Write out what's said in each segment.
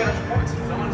Someone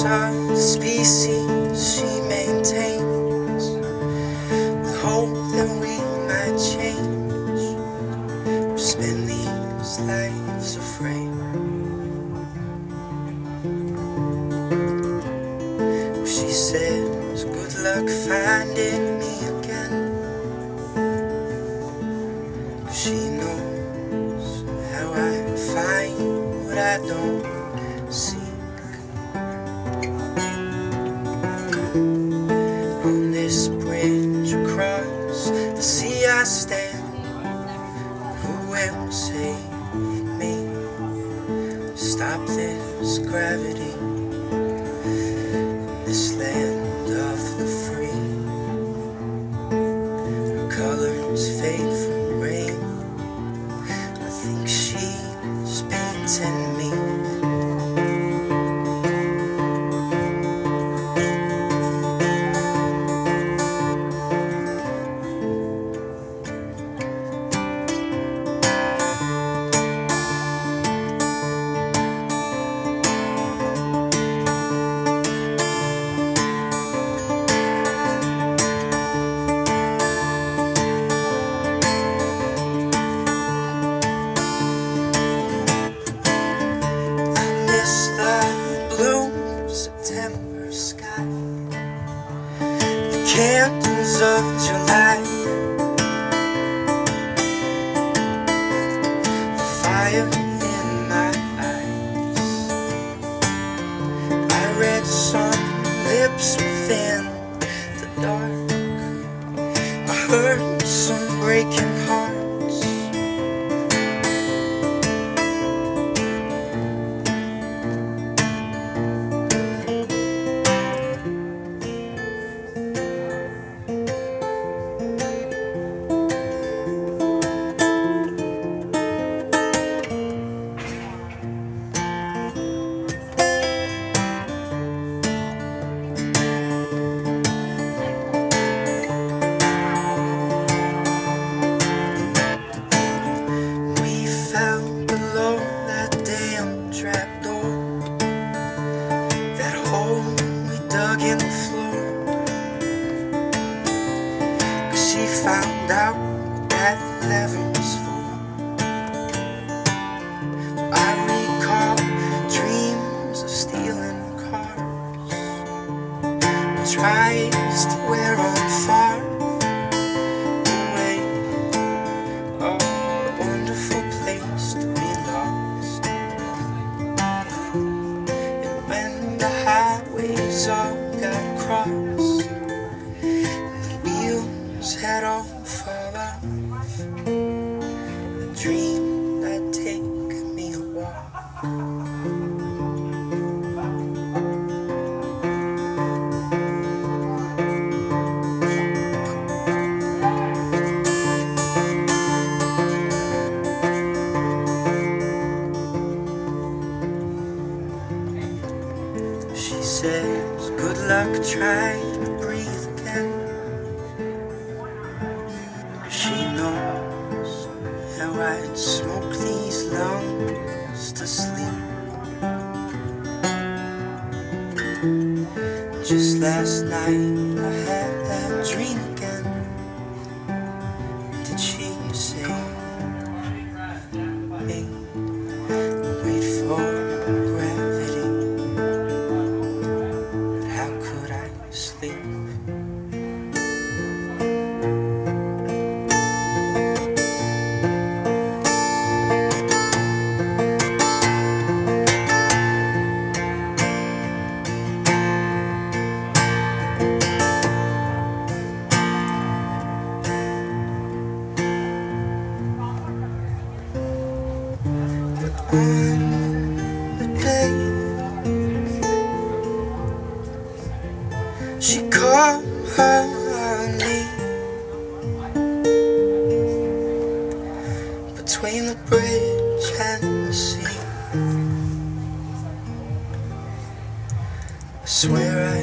The species she maintains. With hope that we might change. Or spend these lives afraid. She says, Good luck finding me again. She knows how I find what I don't seek. Across the sea I stand. Who will save me? Stop this gravity of July, the fire in my eyes. I read some lips within the dark. I heard some breaking hearts. In the floor. Cause she found out that lever was for. I recall dreams of stealing cars. Tries to wear I dreamed I'd take me a walk. She says, Good luck trying Just last night I had that dream on the day she called me between the bridge and the sea. I Swear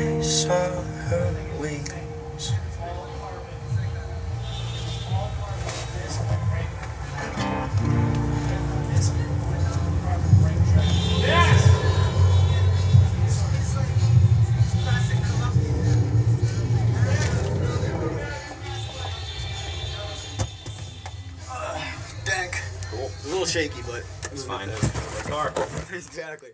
shaky, but It's fine. Car. exactly.